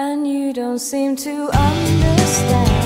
And you don't seem to understand.